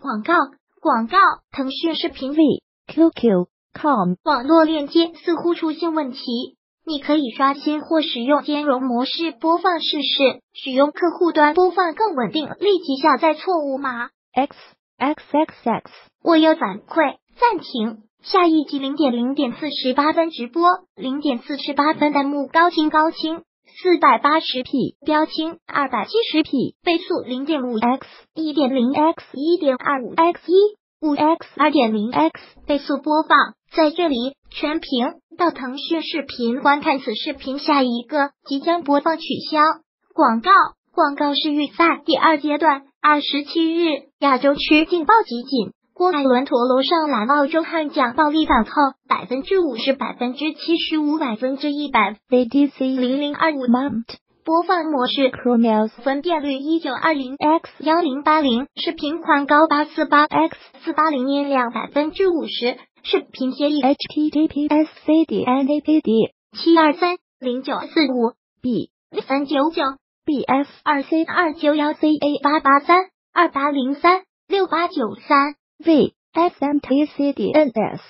广告，广告。腾讯视频 V QQ com 网络链接似乎出现问题，你可以刷新或使用兼容模式播放试试，使用客户端播放更稳定。立即下载错误码 X X X X。我有反馈，暂停。下一集零点零点四十八分直播，零点四十八分弹幕高清高清。四百八十 P 标清，二百七十 P 倍速零点五 X 一点零 X 一点二五 X 一五 X 二点零 X 倍速播放，在这里全屏到腾讯视频观看此视频。下一个即将播放取消广告，广告是预赛第二阶段，二十七日亚洲区劲爆集锦。郭艾伦陀螺上篮，澳洲悍将暴力反扣，百分之五十，百分之七十五，百分之一百。VDC 零零二五 Mount 播放模式，Chromeos 分辨率一九二零。X 幺零八零，视频宽高八四八。X 四八零，音量百分之五十，视频协议 HTTPS CD NAPD 七二三。零九四五。B 三九九。BF 二 C 二九幺 CA 八八三。二八零三。六八九三。V S M T C D N S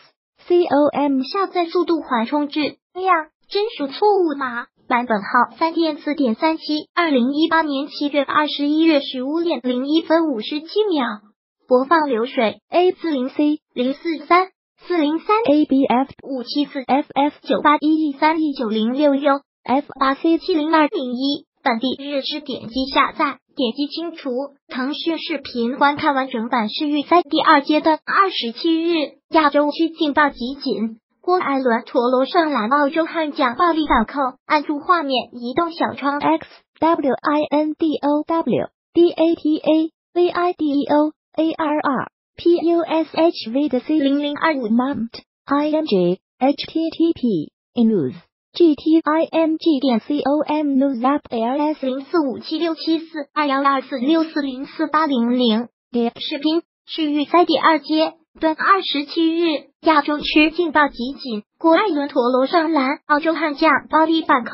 C O M 下载速度缓冲质量真属错误码版本号三点四点三七，二零一八年七月二十一日十五点零一分五十七秒。播放流水 A 四零 C 零四三四零三 A B F 五七四 F F 九八一一三一九零六 U F 八 C 七零二零一本地日志点击下载。点击清除。腾讯视频观看完整版是预赛第二阶段。二十七日，亚洲区劲爆集锦，郭艾伦陀螺上篮，澳洲悍将暴力反扣。按住画面移动小窗。X W I N D O W D A T A V I D E O A R R P U S H V 的 C 零零二五 Mount I N G H T T P News。G t i m g 点 c o m news app l s 零四五七六七四二幺二四六四零四八零零点视频是预赛第二阶段二十七日亚洲区劲爆集锦，郭艾伦陀螺上篮，澳洲悍将暴力反扣，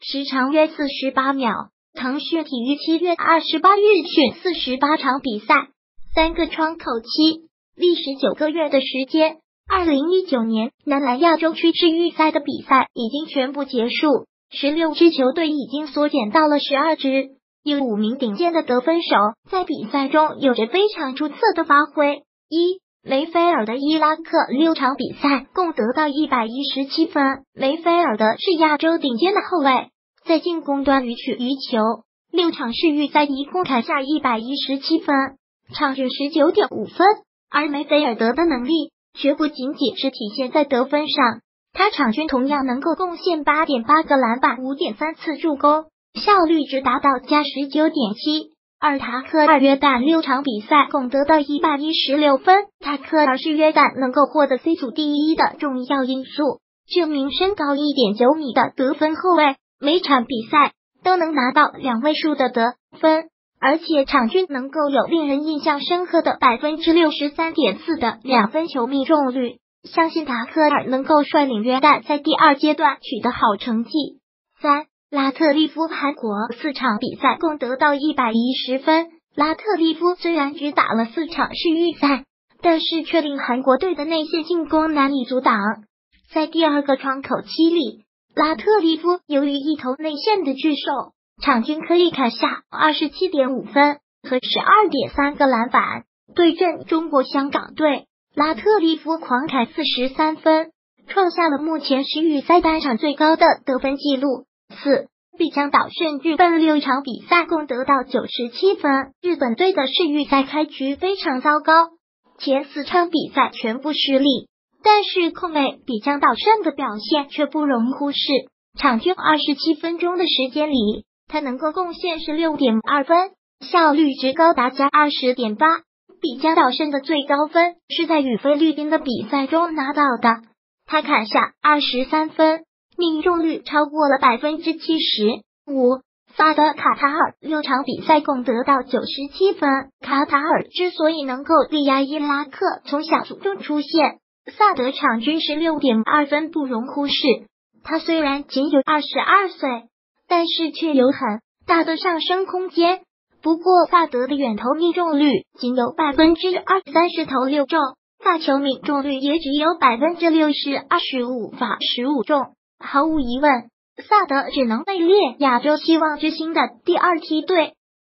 时长约四十八秒。腾讯体育七月二十八日选四十八场比赛，三个窗口期，历时九个月的时间。二零一九年男篮亚洲区区预赛的比赛已经全部结束，十六支球队已经缩减到了十二支，有五名顶尖的得分手在比赛中有着非常出色的发挥。一梅菲尔的伊拉克六场比赛共得到一百一十七分，梅菲尔的是亚洲顶尖的后卫，在进攻端予取予求，六场世预赛一共砍下一百一十七分，场均十九点五分，而梅菲尔德的能力。绝不仅仅是体现在得分上，他场均同样能够贡献八点八个篮板，五点三次助攻，效率值达到加十九点七。而塔克尔约旦六场比赛共得到一百一十六分，塔克尔是约旦能够获得 C 组第一的重要因素。这名身高一点九米的得分后卫，每场比赛都能拿到两位数的得分。而且场均能够有令人印象深刻的百分之六十三点四的两分球命中率，相信达克尔能够率领约旦在第二阶段取得好成绩。三拉特利夫韩国四场比赛共得到一百一十分，拉特利夫虽然只打了四场世预赛，但是却令韩国队的内线进攻难以阻挡。在第二个窗口期里，拉特利夫由于一头内线的巨兽。场均可以砍下二十七点五分和十二点三个篮板。对阵中国香港队，拉特利夫狂砍四十三分，创下了目前世预赛单场最高的得分纪录。四，必将岛胜日本六场比赛共得到九十七分。日本队的世预赛开局非常糟糕，前四场比赛全部失利，但是控卫比江岛胜的表现却不容忽视。场均二十七分钟的时间里。他能够贡献十六点二分，效率值高达加二十点八，比加岛胜的最高分是在与菲律宾的比赛中拿到的。他砍下二十三分，命中率超过了百分之七十五。萨德卡塔尔六场比赛共得到九十七分。卡塔尔之所以能够力压伊拉克从小组中出现，萨德场均十六点二分不容忽视。他虽然仅有二十二岁。但是却有很大的上升空间。不过萨德的远投命中率仅有百分之二三十投六中，发球命中率也只有百分之六十二十五发十五中。毫无疑问，萨德只能位列亚洲希望之星的第二梯队。